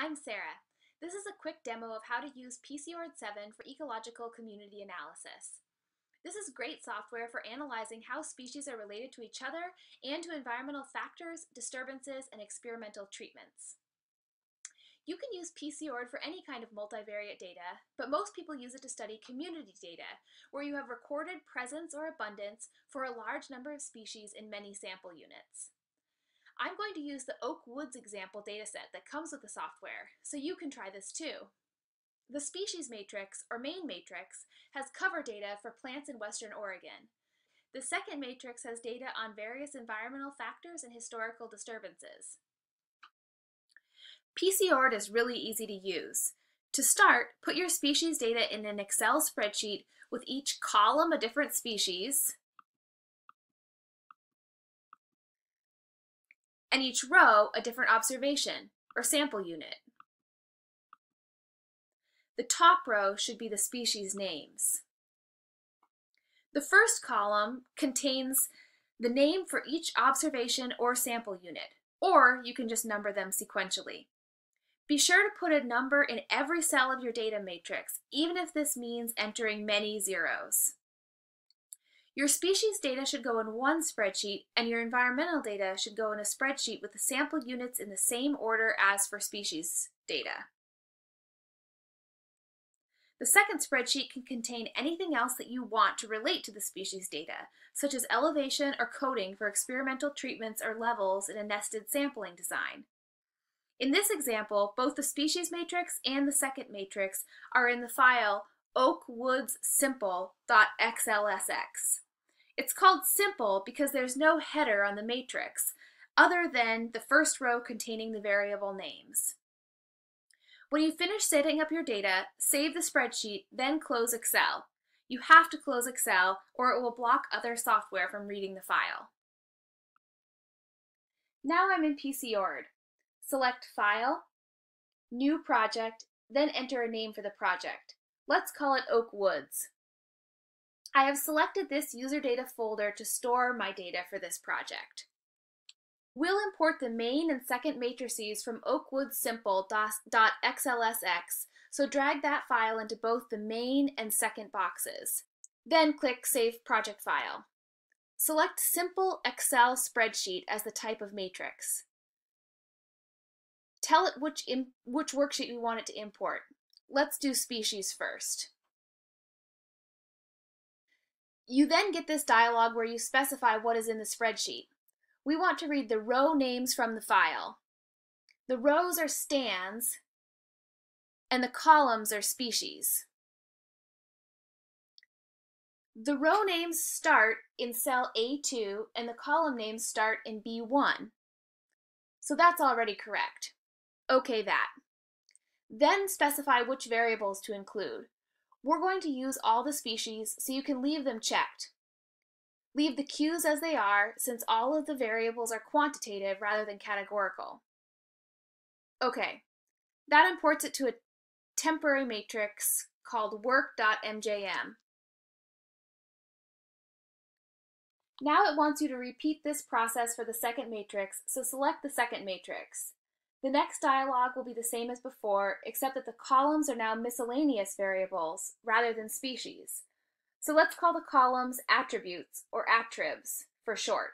I'm Sarah. This is a quick demo of how to use PCORD 7 for ecological community analysis. This is great software for analyzing how species are related to each other and to environmental factors, disturbances, and experimental treatments. You can use PCORD for any kind of multivariate data, but most people use it to study community data, where you have recorded presence or abundance for a large number of species in many sample units. I'm going to use the Oak Woods example dataset that comes with the software, so you can try this too. The species matrix, or main matrix, has cover data for plants in western Oregon. The second matrix has data on various environmental factors and historical disturbances. PCORD is really easy to use. To start, put your species data in an Excel spreadsheet with each column a different species, and each row a different observation or sample unit. The top row should be the species names. The first column contains the name for each observation or sample unit, or you can just number them sequentially. Be sure to put a number in every cell of your data matrix, even if this means entering many zeros. Your species data should go in one spreadsheet, and your environmental data should go in a spreadsheet with the sample units in the same order as for species data. The second spreadsheet can contain anything else that you want to relate to the species data, such as elevation or coding for experimental treatments or levels in a nested sampling design. In this example, both the species matrix and the second matrix are in the file oakwoodssimple.xlsx. It's called simple because there's no header on the matrix, other than the first row containing the variable names. When you finish setting up your data, save the spreadsheet, then close Excel. You have to close Excel or it will block other software from reading the file. Now I'm in PCORD. Select File, New Project, then enter a name for the project. Let's call it Oak Woods. I have selected this user data folder to store my data for this project. We'll import the main and second matrices from oakwoodssimple.xlsx, so drag that file into both the main and second boxes. Then click Save Project File. Select Simple Excel Spreadsheet as the type of matrix tell it which, which worksheet you want it to import. Let's do species first. You then get this dialog where you specify what is in the spreadsheet. We want to read the row names from the file. The rows are stands, and the columns are species. The row names start in cell A2 and the column names start in B1. So that's already correct. Okay that. Then specify which variables to include. We're going to use all the species, so you can leave them checked. Leave the Q's as they are, since all of the variables are quantitative rather than categorical. Okay, that imports it to a temporary matrix called work.mjm. Now it wants you to repeat this process for the second matrix, so select the second matrix. The next dialog will be the same as before, except that the columns are now miscellaneous variables rather than species. So let's call the columns attributes, or attribs, for short.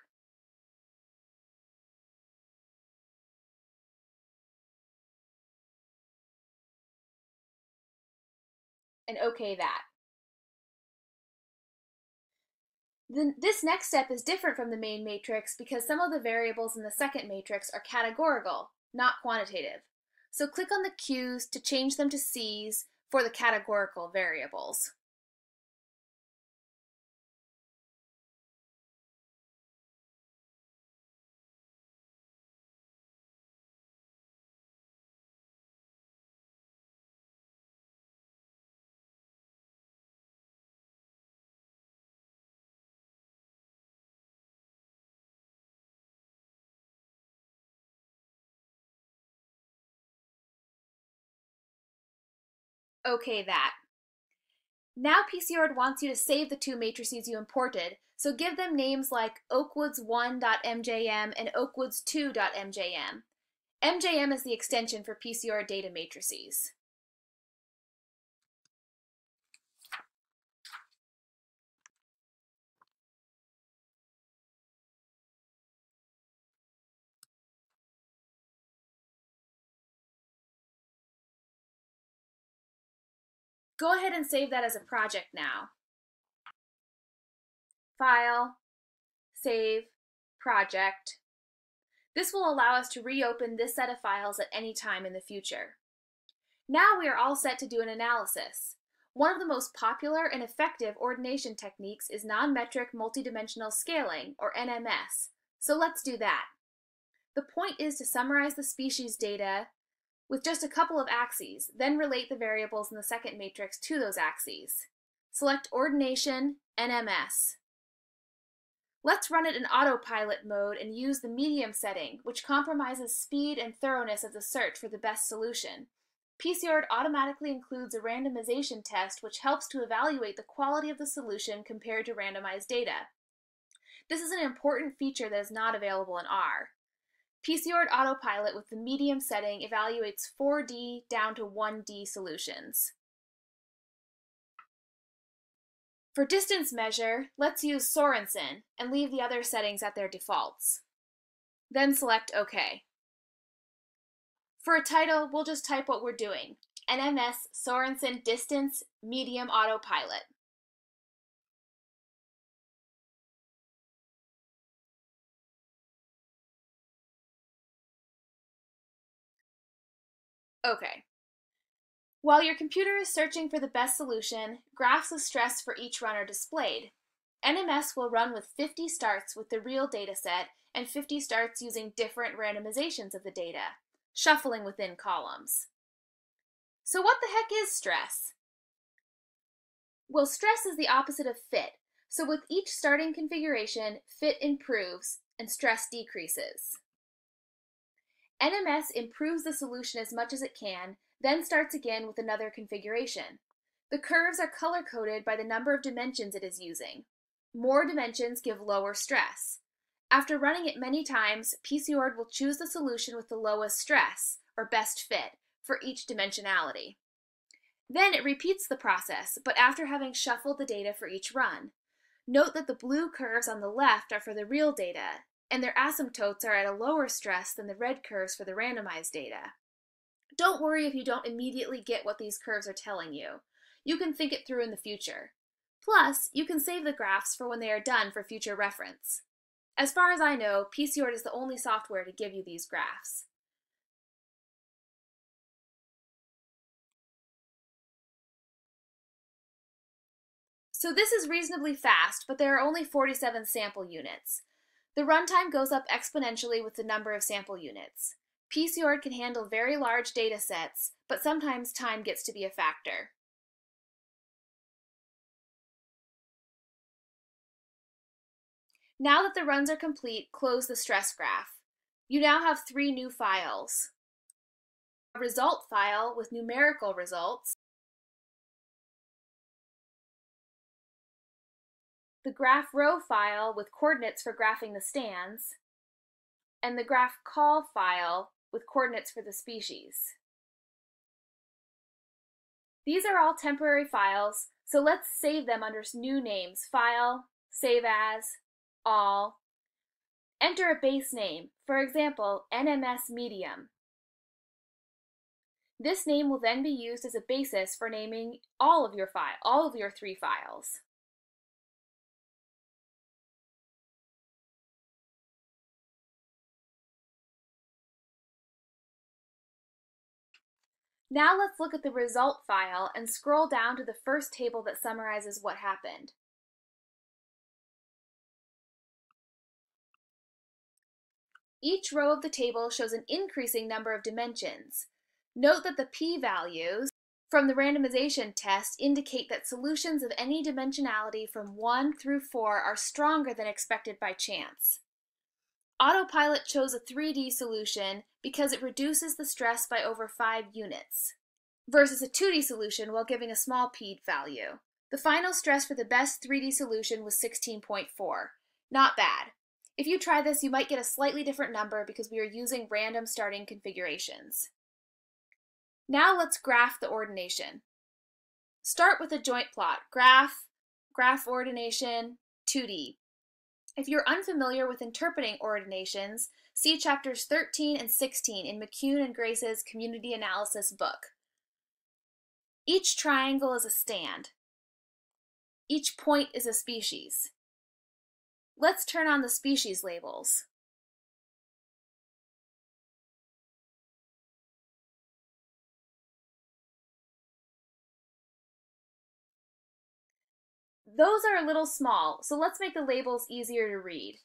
And OK that. Then this next step is different from the main matrix because some of the variables in the second matrix are categorical, not quantitative. So click on the Q's to change them to C's for the categorical variables. Okay that. Now PCORD wants you to save the two matrices you imported, so give them names like oakwoods1.mjm and oakwoods2.mjm. MJM is the extension for PCORD data matrices. Go ahead and save that as a project now. File, Save, Project. This will allow us to reopen this set of files at any time in the future. Now we are all set to do an analysis. One of the most popular and effective ordination techniques is non-metric multidimensional scaling, or NMS, so let's do that. The point is to summarize the species data with just a couple of axes, then relate the variables in the second matrix to those axes. Select Ordination, NMS. Let's run it in autopilot mode and use the medium setting, which compromises speed and thoroughness of the search for the best solution. PCORD automatically includes a randomization test which helps to evaluate the quality of the solution compared to randomized data. This is an important feature that is not available in R. PCORD Autopilot with the medium setting evaluates 4D down to 1D solutions. For distance measure, let's use Sorensen and leave the other settings at their defaults. Then select OK. For a title, we'll just type what we're doing, NMS Sorensen Distance Medium Autopilot. Okay. While your computer is searching for the best solution, graphs of stress for each run are displayed. NMS will run with 50 starts with the real dataset and 50 starts using different randomizations of the data, shuffling within columns. So what the heck is stress? Well, stress is the opposite of fit, so with each starting configuration, fit improves and stress decreases. NMS improves the solution as much as it can, then starts again with another configuration. The curves are color-coded by the number of dimensions it is using. More dimensions give lower stress. After running it many times, PCORD will choose the solution with the lowest stress, or best fit, for each dimensionality. Then it repeats the process, but after having shuffled the data for each run. Note that the blue curves on the left are for the real data, and their asymptotes are at a lower stress than the red curves for the randomized data. Don't worry if you don't immediately get what these curves are telling you. You can think it through in the future. Plus, you can save the graphs for when they are done for future reference. As far as I know, PCORD is the only software to give you these graphs. So this is reasonably fast, but there are only 47 sample units. The runtime goes up exponentially with the number of sample units. PCORD can handle very large data sets, but sometimes time gets to be a factor. Now that the runs are complete, close the stress graph. You now have three new files. A result file with numerical results, the graph row file with coordinates for graphing the stands, and the graph call file with coordinates for the species. These are all temporary files, so let's save them under new names, File, Save As, All. Enter a base name, for example, NMS Medium. This name will then be used as a basis for naming all of your file, all of your three files. Now let's look at the result file and scroll down to the first table that summarizes what happened. Each row of the table shows an increasing number of dimensions. Note that the p-values from the randomization test indicate that solutions of any dimensionality from 1 through 4 are stronger than expected by chance. Autopilot chose a 3D solution because it reduces the stress by over 5 units, versus a 2D solution while giving a small p value. The final stress for the best 3D solution was 16.4. Not bad. If you try this, you might get a slightly different number because we are using random starting configurations. Now let's graph the ordination. Start with a joint plot, graph, graph ordination, 2D. If you're unfamiliar with interpreting ordinations, see chapters 13 and 16 in McCune and Grace's Community Analysis book. Each triangle is a stand. Each point is a species. Let's turn on the species labels. Those are a little small, so let's make the labels easier to read.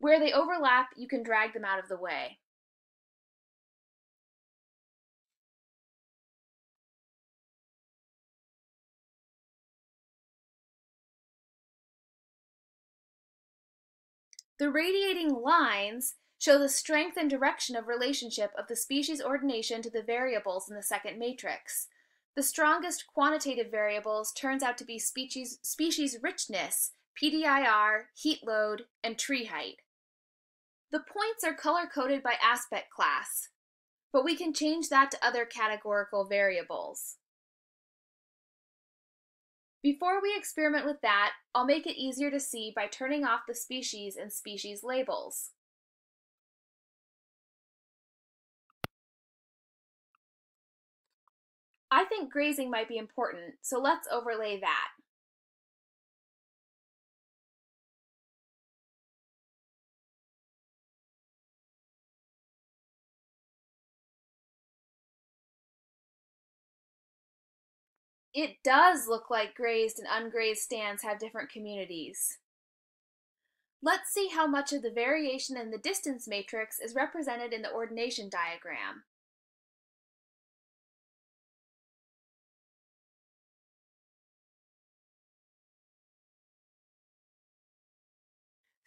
Where they overlap, you can drag them out of the way. The radiating lines show the strength and direction of relationship of the species ordination to the variables in the second matrix. The strongest quantitative variables turns out to be species, species richness, PDIR, heat load, and tree height. The points are color-coded by aspect class, but we can change that to other categorical variables. Before we experiment with that, I'll make it easier to see by turning off the species and species labels. I think grazing might be important, so let's overlay that. It does look like grazed and ungrazed stands have different communities. Let's see how much of the variation in the distance matrix is represented in the ordination diagram.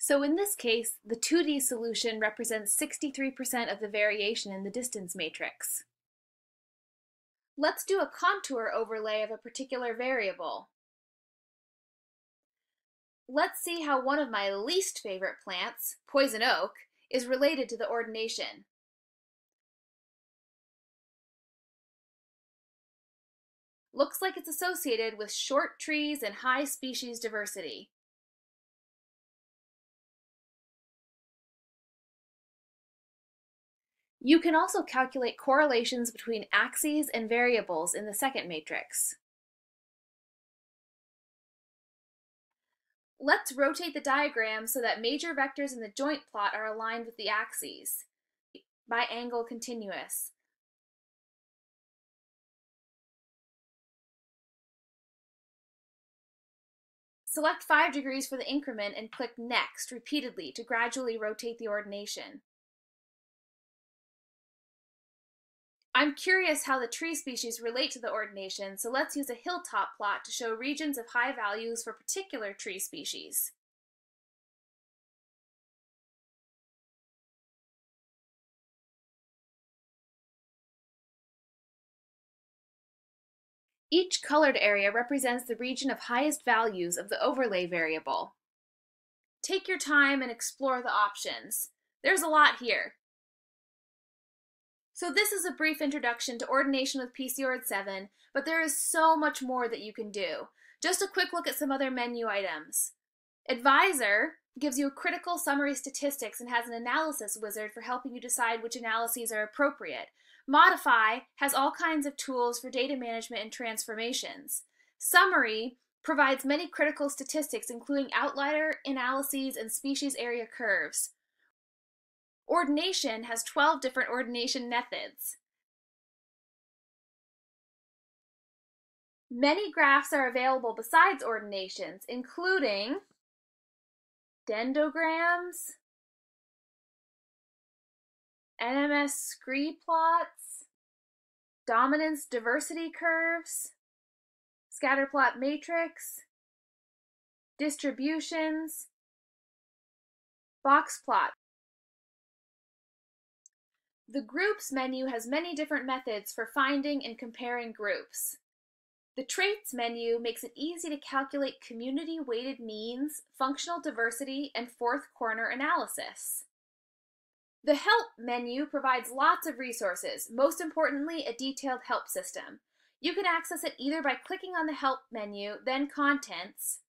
So in this case, the 2D solution represents 63% of the variation in the distance matrix. Let's do a contour overlay of a particular variable. Let's see how one of my least favorite plants, poison oak, is related to the ordination. Looks like it's associated with short trees and high species diversity. You can also calculate correlations between axes and variables in the second matrix. Let's rotate the diagram so that major vectors in the joint plot are aligned with the axes by angle continuous. Select 5 degrees for the increment and click Next repeatedly to gradually rotate the ordination. I'm curious how the tree species relate to the ordination, so let's use a hilltop plot to show regions of high values for particular tree species. Each colored area represents the region of highest values of the overlay variable. Take your time and explore the options. There's a lot here. So this is a brief introduction to ordination with PCORD 7, but there is so much more that you can do. Just a quick look at some other menu items. Advisor gives you a critical summary statistics and has an analysis wizard for helping you decide which analyses are appropriate. Modify has all kinds of tools for data management and transformations. Summary provides many critical statistics including outlier analyses and species area curves. Ordination has 12 different ordination methods. Many graphs are available besides ordinations, including dendrograms, NMS scree plots, dominance diversity curves, scatterplot matrix, distributions, box plot The Groups menu has many different methods for finding and comparing groups. The Traits menu makes it easy to calculate community-weighted means, functional diversity, and fourth corner analysis. The Help menu provides lots of resources, most importantly, a detailed help system. You can access it either by clicking on the Help menu, then Contents,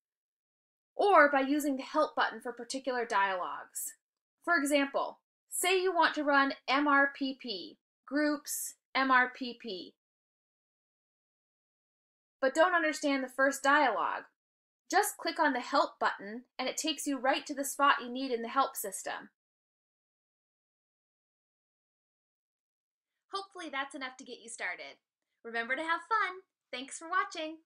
or by using the Help button for particular dialogues. For example, say you want to run MRPP, Groups, MRPP, but don't understand the first dialogue. Just click on the Help button and it takes you right to the spot you need in the help system. Hopefully that's enough to get you started. Remember to have fun. Thanks for watching.